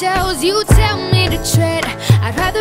tells you tell me to tread. I'd rather